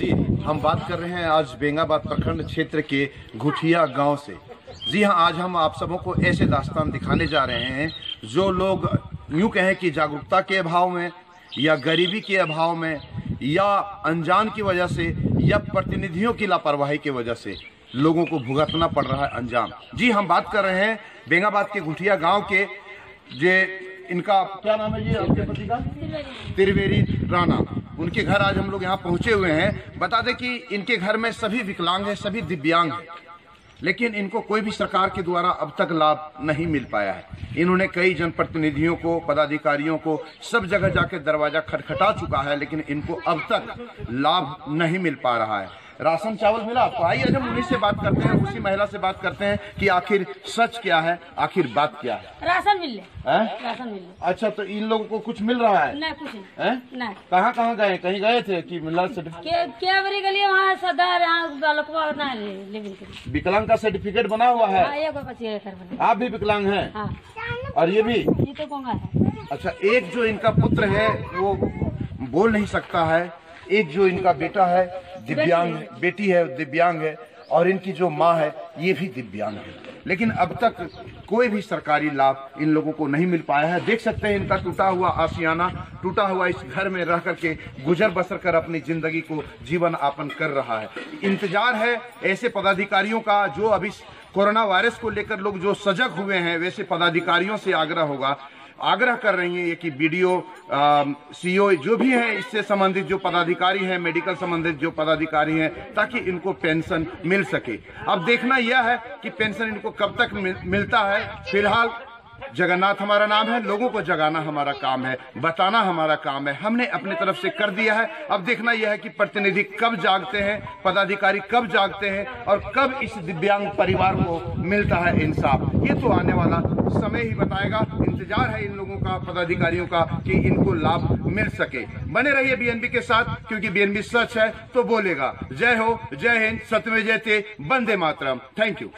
जी हम बात कर रहे हैं आज बेंगाबाद प्रखंड क्षेत्र के घुठिया गाँव से। जी हाँ आज हम आप सबों को ऐसे दास्तान दिखाने जा रहे हैं जो लोग यूँ कहें कि जागरूकता के अभाव में, या गरीबी के अभाव में, या अनजान की वजह से, या प्रतिनिधियों की लापरवाही की वजह से लोगों को भुगतना पड़ रहा है अंजाम। जी, हम बात कर रहे हैं बेंगाबाद के घुठिया गाँव के जे इनका, क्या नाम है जी आपके पति का? त्रिवेरी राणा। उनके घर आज हम लोग यहाँ पहुँचे हुए हैं। बता दें कि इनके घर में सभी विकलांग हैं, सभी दिव्यांग हैं। लेकिन इनको कोई भी सरकार के द्वारा अब तक लाभ नहीं मिल पाया है। इन्होंने कई जनप्रतिनिधियों को, पदाधिकारियों को, सब जगह जाके दरवाज़ा खटखटा चुका है, लेकिन इनको अब तक लाभ नहीं मिल पा रहा है। राशन चावल मिला आपको आइए आज हम उन्हीं से बात करते हैं उसी महिला से बात करते हैं कि आखिर सच क्या है आखिर बात क्या है? राशन मिल ले। राशन मिल ले। अच्छा तो इन लोगों को कुछ मिल रहा है? नहीं कुछ नहीं। कहाँ कहाँ गए? कहीं गए थे कि मिला सर्टिफिकेट के वहाँ सदर विकलांग का सर्टिफिकेट बना हुआ है? हाँ आप भी विकलांग हैं? हाँ। और ये भी? ये तो है। अच्छा एक जो इनका पुत्र है वो बोल नहीं सकता है एक जो इनका बेटा है, दिव्यांग, बेटी है, दिव्यांग है, और इनकी जो माँ है, ये भी दिव्यांग है। लेकिन अब तक कोई भी सरकारी लाभ इन लोगों को नहीं मिल पाया है। देख सकते हैं इनका टूटा हुआ आशियाना, टूटा हुआ इस घर में रह करके गुजर बसर कर अपनी ज़िंदगी को जीवन यापन कर रहा है। इंतज़ार है ऐसे पदाधिकारियों का जो अभी कोरोना वायरस को लेकर लोग जो सजग हुए हैं, वैसे पदाधिकारियों से आग्रह होगा आग्रह कर रही हैं ये कि बीडीओ सीओ जो भी हैं, इससे संबंधित जो पदाधिकारी हैं, मेडिकल संबंधित जो पदाधिकारी हैं, ताकि इनको पेंशन मिल सके। अब देखना यह है कि पेंशन इनको कब तक मिलता है। फ़िलहाल जगन्नाथ हमारा नाम है, लोगों को जगाना हमारा काम है, बताना हमारा काम है। हमने अपने तरफ़ से कर दिया है। अब देखना यह है कि प्रतिनिधि कब जागते हैं, पदाधिकारी कब जागते हैं और कब इस दिव्यांग परिवार को मिलता है इंसाफ। ये तो आने वाला समय ही बताएगा, इंतज़ार है इन लोगों का, पदाधिकारियों का, कि इनको लाभ मिल सके। बने रहिए बीएनबी के साथ, क्योंकि बीएनबी सच है तो बोलेगा, जय हो, जय हिंद सत्यमेव जयते वंदे मातरम। Thank you